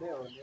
ಒಂದೇ ಒಂದೇ